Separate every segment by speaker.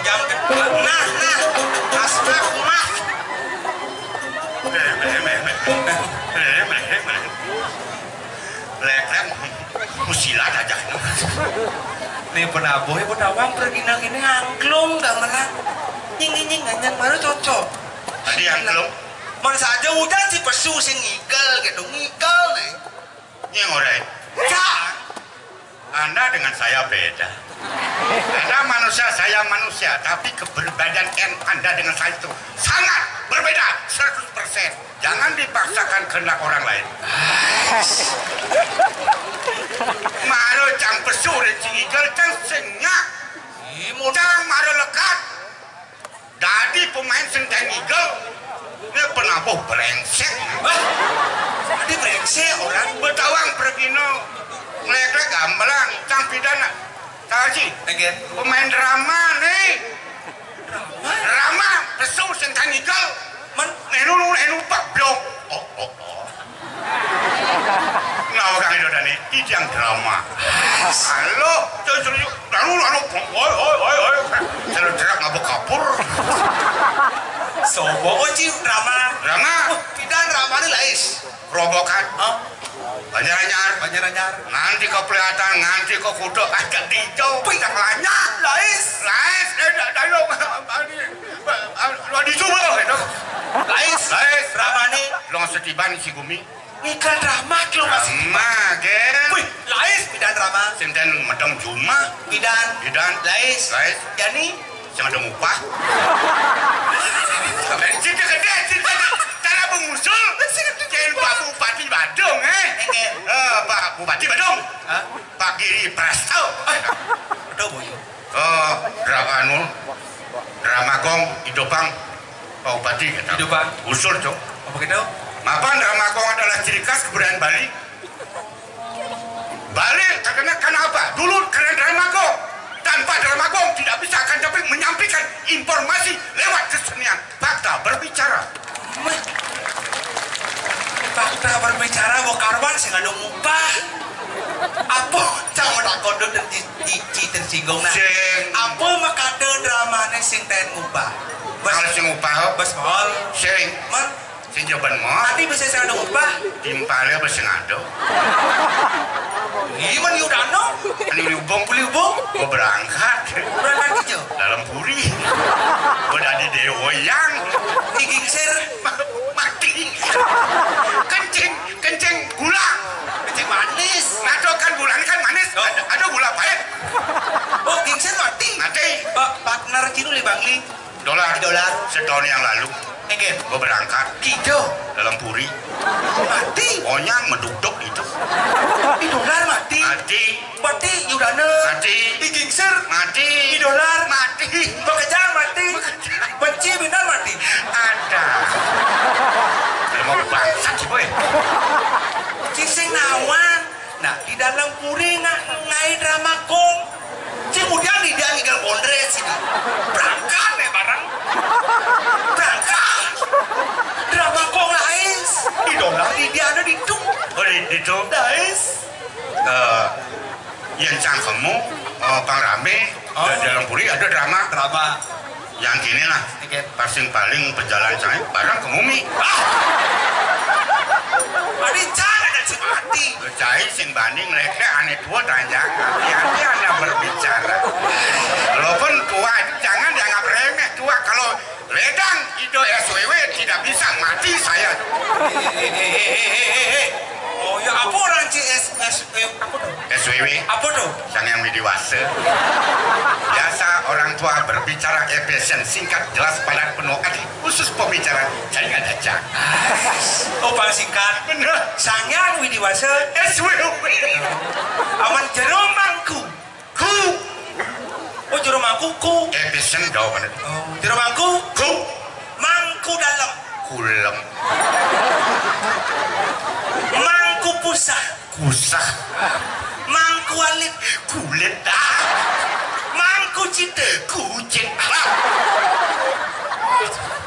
Speaker 1: Jam kedua. Nah, nah. Nih pergi nang ini angklung gak mana. Nying nying nganyang baru cocok.
Speaker 2: Tadi yang
Speaker 1: Mana saja hujan si pesu sing ngigel gitu ngigel nih.
Speaker 2: yang orang.
Speaker 1: Jangan.
Speaker 2: Anda dengan saya beda. Anda manusia, saya manusia, tapi keberbedaan Anda dengan saya itu sangat berbeda 100%. Jangan dipaksakan kehendak orang lain. Maro cang pesu dan cingigel cang senyak. Cang maro lekat. Dadi pemain senteng igel. Ini penabuh brengsek.
Speaker 1: Tadi brengsek orang.
Speaker 2: Betawang pergino. Ngelek-lek gamblang. Cang pidana.
Speaker 1: Again.
Speaker 2: Pemain drama nih. Drama pesu senteng igel.
Speaker 1: Men,
Speaker 2: Nenu nenu pak blok. Oh oh oh. Nah orang itu nih, itu yang drama. Halo, terus lalu lalu, oi oi oi oi, terus terus ngabuk kapur.
Speaker 1: Sobo oci drama.
Speaker 2: Drama,
Speaker 1: Tidak drama ini lais.
Speaker 2: robokan,
Speaker 1: Oh,
Speaker 2: banyak anyar.
Speaker 1: banyak anyar.
Speaker 2: Nanti kau kelihatan, nanti kau kudo agak dijau, pindah banyak.
Speaker 1: Lais.
Speaker 2: Lais, eh, dah dah lo, lo dicoba gitu.
Speaker 1: Lais.
Speaker 2: Lais,
Speaker 1: Drama
Speaker 2: lo setiban si gumi.
Speaker 1: Iklan drama kilo masih.
Speaker 2: Drama, gen.
Speaker 1: Wih, lais bidan drama.
Speaker 2: Sinten medang Juma,
Speaker 1: Bidan.
Speaker 2: bidan,
Speaker 1: Lais.
Speaker 2: lais,
Speaker 1: Yani.
Speaker 2: Sing ada upah. Cinta gede, cinta. Cara mengusul. Kayak Pak Bupati Badung, eh. Eh, Pak Bupati Badung. Pak Giri Prasto.
Speaker 1: Aduh, boyo.
Speaker 2: Oh, drama anu, drama gong, idopang, Pak Bupati kata.
Speaker 1: Idopang.
Speaker 2: Usul, cok.
Speaker 1: Apa gitu?
Speaker 2: Mapan drama gong adalah ciri khas kebudayaan Bali. Bali terkenal karena apa? Dulu keren drama gong. Tanpa drama gong tidak bisa akan dapat menyampaikan informasi lewat kesenian. Fakta berbicara.
Speaker 1: Fakta berbicara mau karwan sih nggak ada mupah. Apa cang udah kodo dan cici tersinggung nah. Apa makade dramanya sing ten? Bas
Speaker 2: kalau sing upah
Speaker 1: bas hol.
Speaker 2: sing
Speaker 1: Man,
Speaker 2: sing jawaban mo
Speaker 1: nanti bisa saya ada mupah.
Speaker 2: timpalnya apa sing ado.
Speaker 1: Gimana Yudano?
Speaker 2: Ini liubong
Speaker 1: Beli ubung?
Speaker 2: berangkat
Speaker 1: Berangkat li Bang Li.
Speaker 2: Dolar.
Speaker 1: Dolar.
Speaker 2: Setahun yang lalu
Speaker 1: Egen.
Speaker 2: gua berangkat
Speaker 1: Hijau.
Speaker 2: dalam puri.
Speaker 1: Mati.
Speaker 2: Onyang menduduk itu.
Speaker 1: Di dolar mati.
Speaker 2: Mati.
Speaker 1: Mati Yudana.
Speaker 2: Mati.
Speaker 1: Di gingser.
Speaker 2: Mati.
Speaker 1: Di dolar.
Speaker 2: Mati.
Speaker 1: Pekerjaan mati. Benci benar mati.
Speaker 2: Ada. Mau bangsat sih boy.
Speaker 1: Cising nawan. Nah, di dalam puri nak ngai drama kong. Pondre sini. Berangkat ya barang. Berangkat. Drama kong lais. Di dolar di dia ada di tung.
Speaker 2: Oh di itu.
Speaker 1: Lais.
Speaker 2: Eh, yang cangkemmu, oh, Bang Rame,
Speaker 1: Oh.
Speaker 2: dalam puri ada drama.
Speaker 1: Drama.
Speaker 2: Yang gini lah.
Speaker 1: Oke.
Speaker 2: Pasing paling berjalan saya barang ke mumi.
Speaker 1: Adi si mati.
Speaker 2: Cai sing banding mereka aneh tua tanya. Hati-hati anda berbicara. Walaupun tua jangan dianggap remeh tua. Kalau ledang itu SWW tidak bisa mati saya.
Speaker 1: Oh ya apa orang CS apa tuh?
Speaker 2: SWW
Speaker 1: Apa tuh?
Speaker 2: sang yang dewasa. Biasa orang tua berbicara efisien, singkat, jelas, padat, penuh arti. Khusus pembicara, ada cak.
Speaker 1: Oh paling singkat.
Speaker 2: Bener.
Speaker 1: Sangyang Widiwasa
Speaker 2: SWW.
Speaker 1: aman jero mangku.
Speaker 2: Ku.
Speaker 1: Oh jero mangku ku.
Speaker 2: Efisien jawabannya.
Speaker 1: Oh, jero mangku
Speaker 2: Ku.
Speaker 1: mangku dalam.
Speaker 2: Kulem.
Speaker 1: Mangku pusah.
Speaker 2: Kusah.
Speaker 1: Mangku alit.
Speaker 2: Kulit. Ah.
Speaker 1: Cite.
Speaker 2: Kucing. Ah.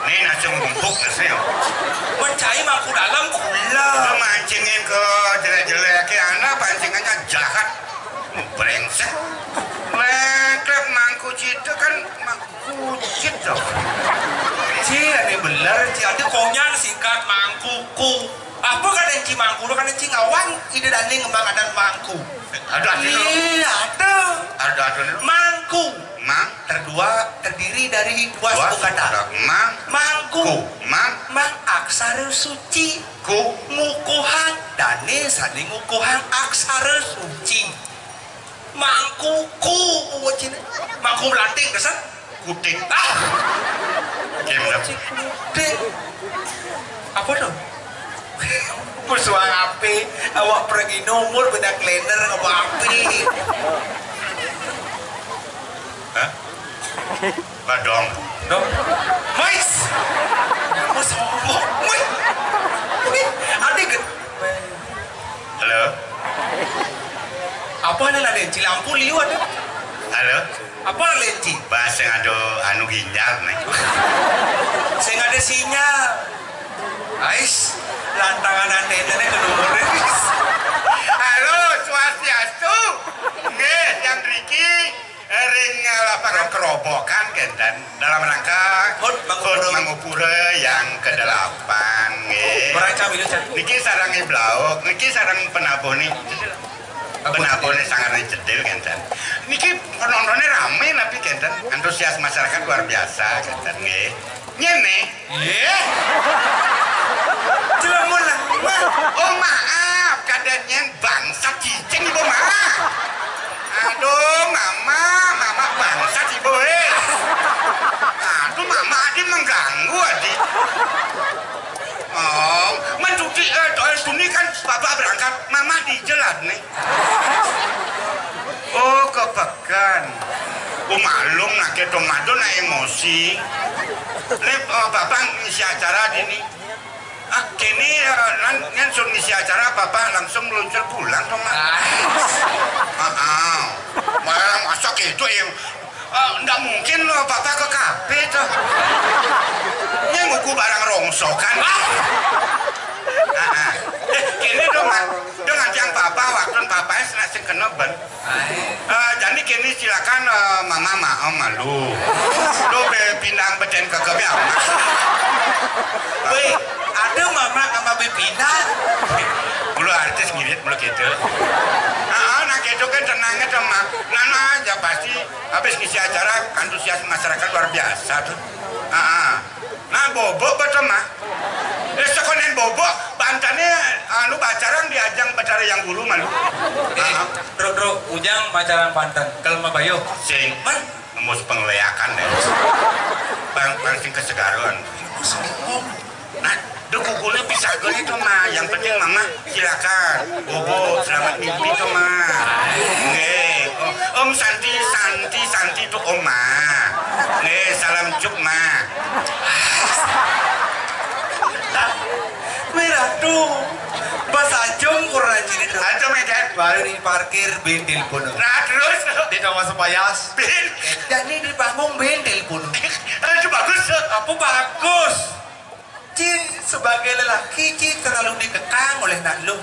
Speaker 2: Ini nasi ngumpuk nasi.
Speaker 1: Mencai mangku dalam kula.
Speaker 2: mancingin ke jelek-jelek anda pancingannya jahat brengsek leklep mangku itu kan mangku cito
Speaker 1: Ci, ini bener, Ci. Ada konyang singkat mangkuku. Apa kan yang Ci mangku? Kan yang Ci ngawang, ide dani ngembang adan mangku.
Speaker 2: ada ada
Speaker 1: Iya, ada.
Speaker 2: ada ada
Speaker 1: Mangku.
Speaker 2: mang
Speaker 1: Terdua, terdiri dari dua
Speaker 2: dua
Speaker 1: suku kata.
Speaker 2: mang
Speaker 1: Mangku.
Speaker 2: ku mang
Speaker 1: Mang aksara suci.
Speaker 2: ku
Speaker 1: Ngukuhang. Dane saling ngukuhang aksara suci. Mangkuku. Uwa Cina. Mangku melanting, kesan?
Speaker 2: kuting
Speaker 1: Ah! Dek, apa dong? Musuh api, awak pergi nomor benda kalender awak api.
Speaker 2: Hah? badong
Speaker 1: Dong, mais, kamu sombong, mais. Adik,
Speaker 2: halo
Speaker 1: apa lah lenci lampu liu ada?
Speaker 2: halo
Speaker 1: Apa lenci?
Speaker 2: bahasa ngado anu ginjal nih
Speaker 1: Saya ada sinyal. Ais, lantangan antenanya ke nomornya.
Speaker 2: halo swastiastu. Nggih yang Riki. Ring lapangan kerobokan kendan dalam rangka
Speaker 1: Hut Mangupura.
Speaker 2: Yang ke-8 nggih
Speaker 1: Merancang itu cari.
Speaker 2: niki sarang iblau niki sarang penabuh nih penabuh nih sangat cedil kendan niki penontonnya rame tapi kendan antusias masyarakat luar biasa kendan nggih nyene.
Speaker 1: Cuma lah.
Speaker 2: oh maaf. Kadangnya bangsa cicing ibu maaf aduh mama. Mama bangsa ibu eh. Aduh mama adi mengganggu adi oh mencuci eh toilet suni kan bapak berangkat. Mama di jalan nih oh kepekan Oh malum nak kita madu na emosi. Lep oh, bapak ngisi acara dini. Ah kini uh, nan sun ngisi acara bapak langsung meluncur pulang dong mak. Ah, ah. Malah masak itu yang Ah, nggak mungkin loh bapak ke kafe tuh. Ini nguku barang rongsokan. Ah, ah. Eh, kini dong mak. Dong nanti yang bapak waktu bapaknya senang sing kena ben. Eh, jadi kini silakan eh, mama maaf malu. Lu be pindang beden ke amat.
Speaker 1: Weh, ada mama sama bebina.
Speaker 2: Mulu artis ngirit mulu gitu. Ah, nah gitu kan tenangnya tuh mak. Nana aja pasti habis ngisi acara antusias masyarakat luar biasa tuh. Ah, ah. nah bobo betul mah. Eh sekonen bobo, bantannya anu bacarang diajang bacara yang bulu malu.
Speaker 1: Eh, bro, bro, ujang pacaran pantan. Kalau mah bayo.
Speaker 2: sing
Speaker 1: Man,
Speaker 2: mus pengleakan deh. Bang, bang sing kesegaruan. Nah, dukukulnya bisa gue itu mah. Yang penting mama silakan. Bobo, selamat mimpi tuh mah. Nge, oh, Om Santi, Santi, Santi tuh Oma. Nge, salam cuk mah.
Speaker 1: merah tuh. Pas ajong kurang jadi tuh.
Speaker 2: Aduh medan.
Speaker 1: Baru di parkir bentil pun.
Speaker 2: Nah terus,
Speaker 1: Di kamar sepayas.
Speaker 2: Bin.
Speaker 1: Jadi di panggung bentil pun.
Speaker 2: Aduh bagus.
Speaker 1: Apa bagus? Sebagai lelaki Ci terlalu dikekang oleh nak lu.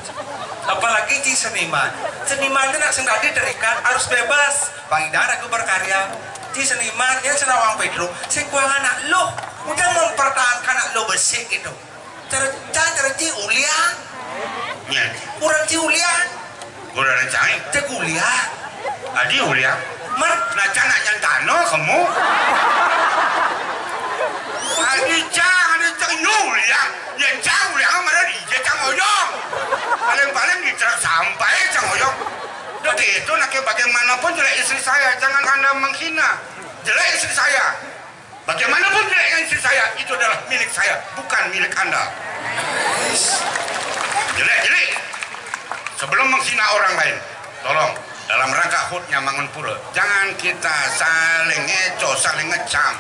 Speaker 1: Apalagi Ci seniman. Seniman itu nak sendiri terikat harus bebas. Pangidar aku berkarya. Ci seniman yang senawang Pedro. Sing anak lu. Udah mempertahankan anak lu besi itu. Cara cara cara Ci ulia.
Speaker 2: Nya,
Speaker 1: Kurang Ci ulia.
Speaker 2: udah rencanain.
Speaker 1: Cek ulia.
Speaker 2: Adi ulia.
Speaker 1: Mer.
Speaker 2: Nah, jangan nyantano kamu. Adi cang, nyuliang. Yang cang uliang mana dia cang oyong. Paling-paling di truk sampai cang oyong. Udah gitu, nak bagaimanapun jelek istri saya, jangan anda menghina. Jelek istri saya. Bagaimanapun jeleknya istri saya, itu adalah milik saya, bukan milik anda. Jelek, jelek. Sebelum menghina orang lain, tolong dalam rangka hutnya Mangunpura, jangan kita saling ngeco, saling ngecam.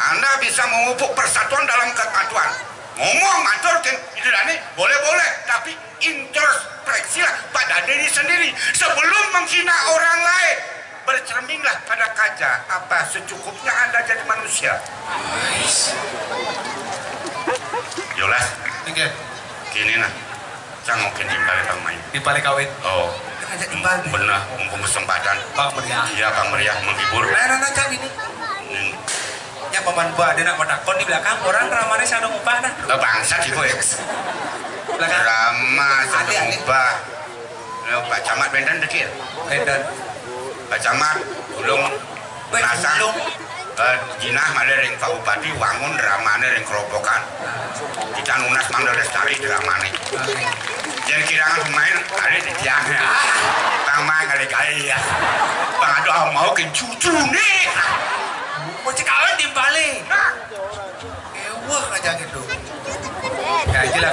Speaker 2: Anda bisa memupuk persatuan dalam kesatuan. Ngomong itu dani boleh-boleh, tapi introspeksilah pada diri sendiri sebelum menghina orang lain. Bercerminlah pada kaca apa secukupnya Anda jadi manusia. Yolas,
Speaker 1: Oke.
Speaker 2: gini nah. Cangokin timbal Kang Mayu.
Speaker 1: di balik kawin
Speaker 2: Oh, benar mumpung kesempatan.
Speaker 1: bang meriah
Speaker 2: Iya Kang Meriah menghibur.
Speaker 1: nah nah nah ini. Paman gua ada nak padakon di belakang orang ramane sadong upah nah
Speaker 2: Eh, Bangsat sih kowe.
Speaker 1: belakang
Speaker 2: Rama
Speaker 1: ade.
Speaker 2: ubah. Eh, Pak Camat benten dekil.
Speaker 1: Medan
Speaker 2: Pak Camat ulung
Speaker 1: Weh,
Speaker 2: nasang.
Speaker 1: ulung.
Speaker 2: Eh, jinah male ring Pak Bupati wangun dramane ring kerobokan. Kita nunas mangga lestari dramane. Jadi kirangan pemain ada di tiang ya. Bang main kali kali ya. Bang aduh mau ke cucu nih.
Speaker 1: Mau cek kawin timbali
Speaker 2: Nah,
Speaker 1: ewah aja gitu ya itu lah